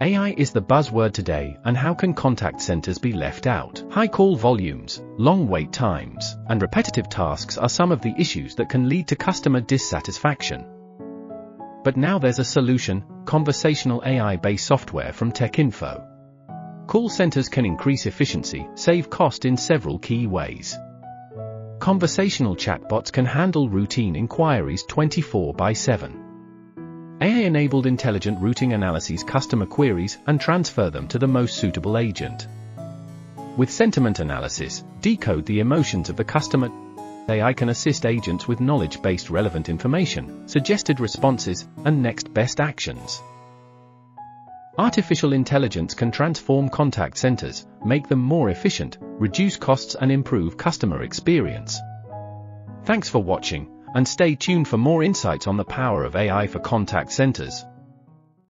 AI is the buzzword today and how can contact centers be left out? High call volumes, long wait times, and repetitive tasks are some of the issues that can lead to customer dissatisfaction. But now there's a solution, conversational AI-based software from Teckinfo. Call centers can increase efficiency, save cost in several key ways. Conversational chatbots can handle routine inquiries 24 by 7. AI-enabled intelligent routing analyses customer queries and transfer them to the most suitable agent. With sentiment analysis, decode the emotions of the customer. AI can assist agents with knowledge-based relevant information, suggested responses, and next best actions. Artificial intelligence can transform contact centers, make them more efficient, reduce costs and improve customer experience. Thanks for watching and stay tuned for more insights on the power of AI for contact centers.